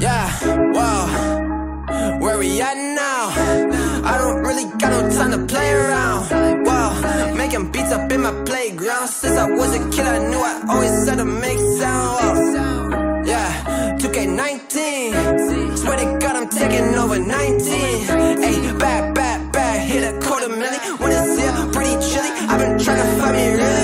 Yeah, whoa. Where we at now? I don't really got no time to play around. Whoa, making beats up in my playground. Since I was a kid, I knew I always had to make sound. Whoa. Yeah, 2K19. Swear to God, I'm taking over 19. Hey, bad, bad, bad. Hit a quarter million. When it's been trying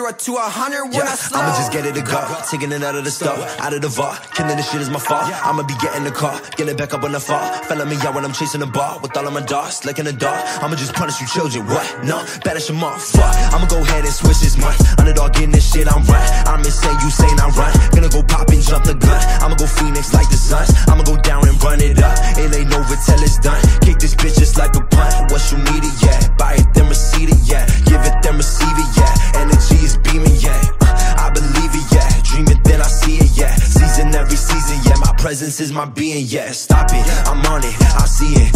Zero to a hundred when I Yeah, slow. I'ma just get it to go. Taking it out of the stove, out of the vault. Killing this shit is my fault. I'ma be getting the car, getting back up when I fall. Felling me out when I'm chasing the ball with all of my dogs, like in the dark. I'ma just punish you children. What? No, banish them off. Fuck. I'ma go ahead and switch this month. Underdog getting this shit, I'm right. I'm insane, you saying I run. Gonna go pop and jump the gun. I'ma go Phoenix like the Suns. I'ma go down and run it up. It ain't over till it's done. Kick this bitch just like a punt. What you need it, yeah. Is my being, yeah. Stop it, I'm on it, I see it.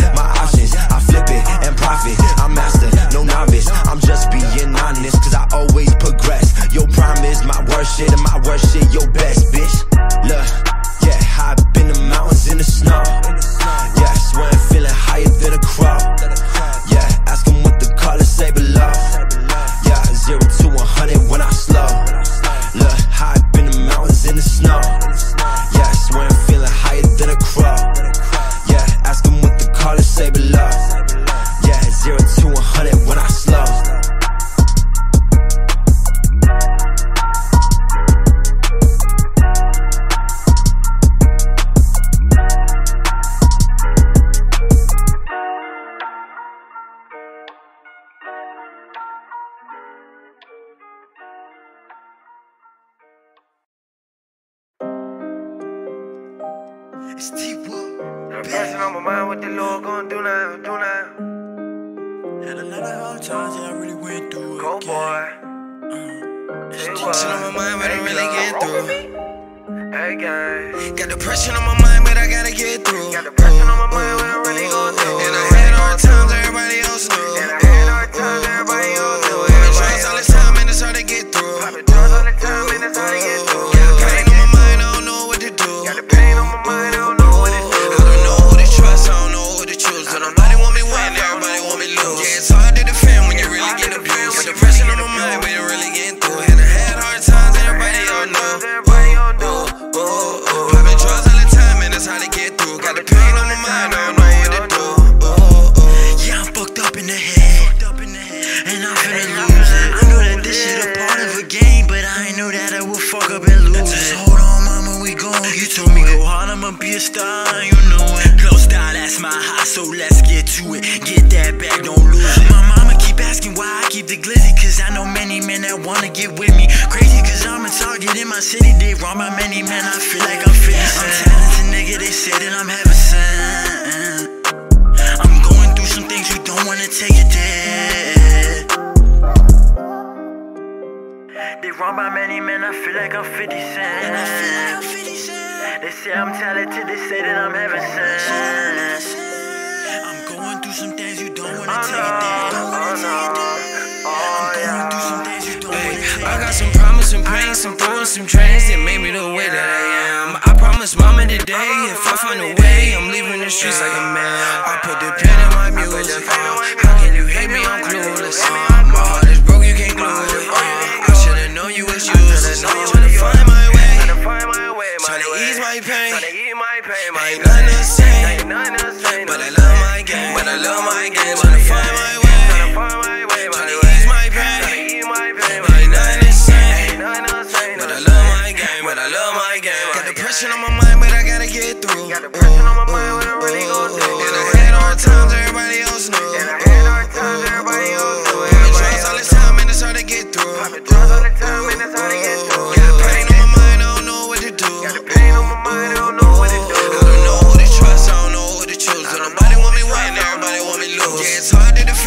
It's T-Wood. The person on my mind, what the Lord gonna do now, do now. Had a lot of hard times I really went through. Go again. boy. Uh, it's Say tension on my mind, but I really get through. Hey. Got depression on my mind, but I gotta get through. Got depression on my mind, but I really gonna do. Oh, oh, oh, and I had hard times, everybody else knew. A star, you know it. Close style, that's my high, so let's get to it. Get that back, don't lose it. My mama keep asking why I keep the glizzy, cause I know many men that wanna get with me. Crazy, cause I'm a target in my city. They wrong by many men, I feel like I'm 50 Cent. I'm talented, nigga, they say that I'm heaven sent. I'm going through some things you don't wanna take it there. They run by many men, I feel like I'm 50 Cent. Cent. They say I'm talented, they say that I'm heaven sent. I'm going through some things you don't wanna take it there. Don't wanna take it there. I'm going through some you don't wanna take it there. I got some promise, some pain, some throwing some trains that made me the way that I am. I promise mama today, if I find a way, I'm leaving the streets like a man. I put the pen in my music. Uh, how can you hate me? I'm clueless. Uh, my heart is broke, you can't glue it. Uh, I should've known you Yeah, it's hard to